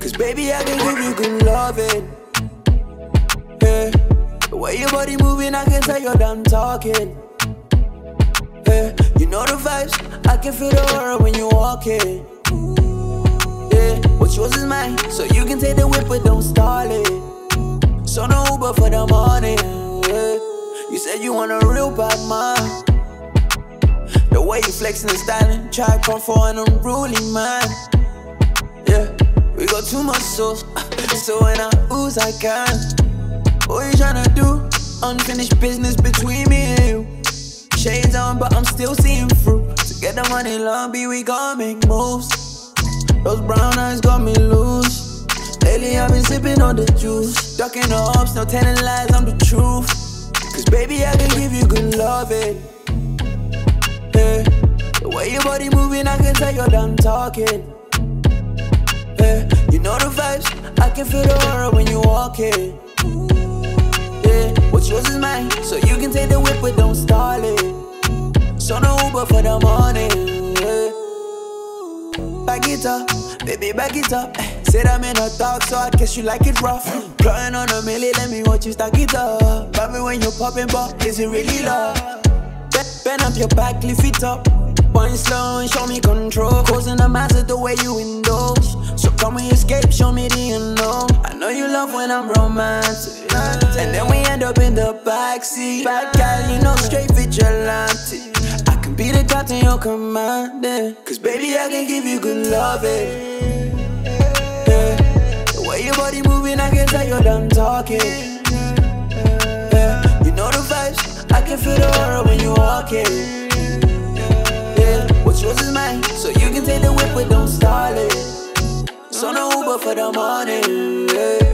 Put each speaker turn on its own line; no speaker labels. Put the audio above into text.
Cause baby, I can give you good loving. Yeah. The way your body moving, I can tell you're done talking. Yeah. You know the vibes, I can feel the aura when you walk in. Yeah. What's yours is mine, so you can take the whip, but don't stall it. So no Uber for the morning. Yeah. You said you want a real bad man. You flexing and styling, try come for an unruly man. Yeah, we got too much sauce, so when I ooze I can. What you tryna do? Unfinished business between me and you. Shades on, but I'm still seeing through. To get the money, Beach, we gon' make moves. Those brown eyes got me loose. Lately I've been sipping on the juice. Ducking the ups, no telling lies, I'm the truth. Cause baby, I can give you good loving. Eh? Way your body moving, I can tell you're done talking. Yeah. You know the vibes, I can feel the aura when you walk in. Yeah. What's yours is mine, so you can take the whip, but don't stall it. So no Uber for the morning. Yeah. Back it up, baby, back it up. Eh, Said I'm in a talk, so I guess you like it rough. Plotting on a milli, let me watch you stack it up. Love me when you're popping, but is it really love? Be- Bend up your back, lift it up. Wine slow and show me control. Causing the matter the way you indulge. So come and escape, show me the unknown. I know you love when I'm romantic. And then we end up in the backseat. Bad guy, you know, straight vigilante. I can be the captain you're commanding. Cause baby, I can give you good. Yeah. The way your body moving, I can tell you're done talking. Yeah. You know the vibes, I can feel the aura when you walk in. For the money. Yeah.